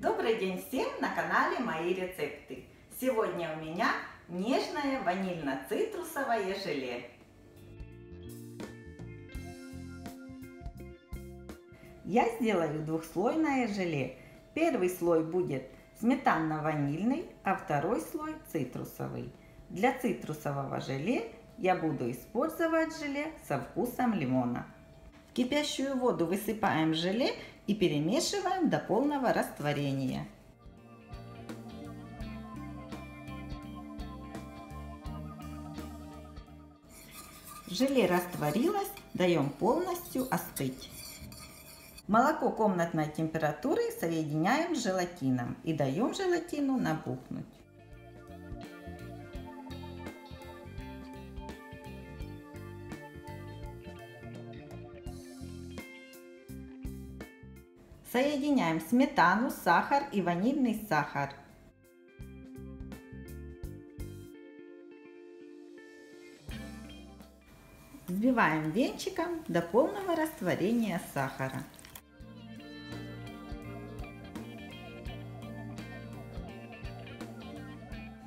Добрый день всем на канале Мои рецепты. Сегодня у меня нежное ванильно-цитрусовое желе. Я сделаю двухслойное желе. Первый слой будет сметанно-ванильный, а второй слой цитрусовый. Для цитрусового желе я буду использовать желе со вкусом лимона. В кипящую воду высыпаем желе и перемешиваем до полного растворения. Желе растворилось, даем полностью остыть. Молоко комнатной температуры соединяем с желатином и даем желатину набухнуть. Соединяем сметану, сахар и ванильный сахар. Взбиваем венчиком до полного растворения сахара.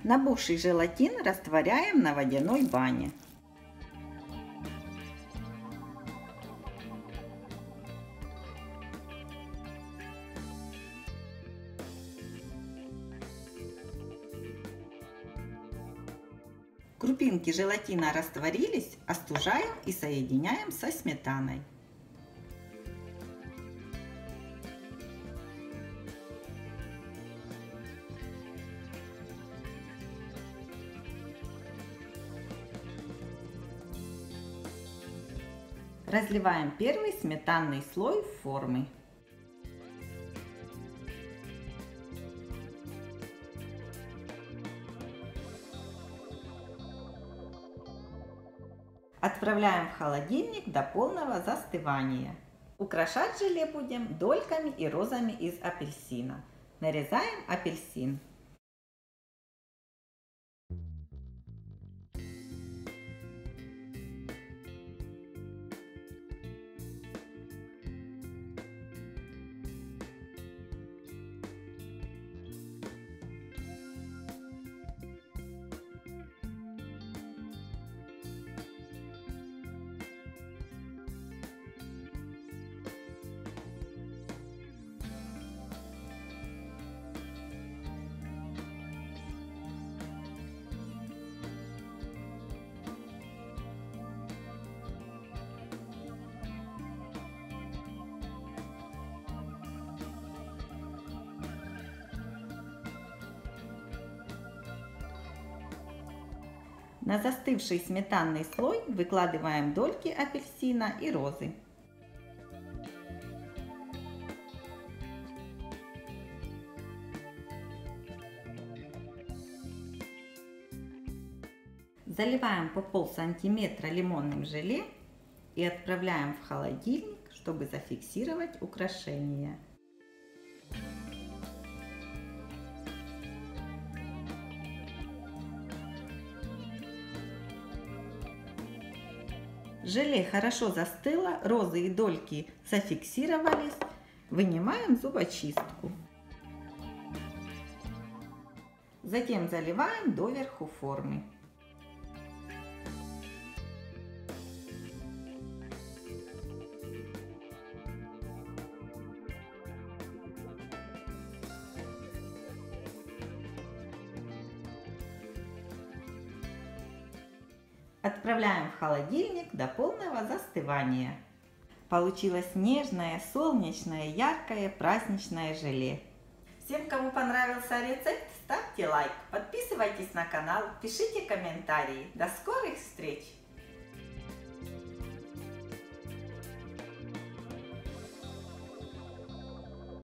Набухший желатин растворяем на водяной бане. Крупинки желатина растворились, остужаем и соединяем со сметаной. Разливаем первый сметанный слой в формы. Отправляем в холодильник до полного застывания. Украшать желе будем дольками и розами из апельсина. Нарезаем апельсин. На застывший сметанный слой выкладываем дольки апельсина и розы. Заливаем по пол сантиметра лимонным желе и отправляем в холодильник, чтобы зафиксировать украшение. Желе хорошо застыло, розы и дольки зафиксировались. Вынимаем зубочистку. Затем заливаем доверху формы. Отправляем в холодильник до полного застывания. Получилось нежное, солнечное, яркое, праздничное желе. Всем, кому понравился рецепт, ставьте лайк, подписывайтесь на канал, пишите комментарии. До скорых встреч!